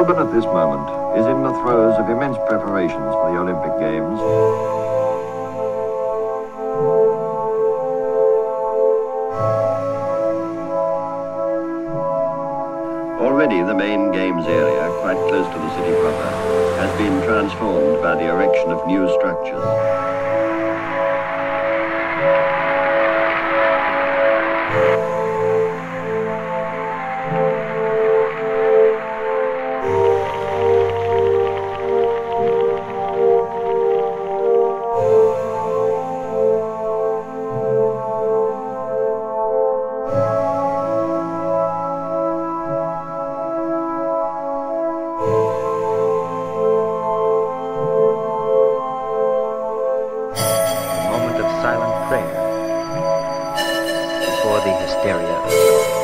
Melbourne at this moment is in the throes of immense preparations for the Olympic Games. Already the main games area, quite close to the city proper, has been transformed by the erection of new structures. silent prayer before the hysteria of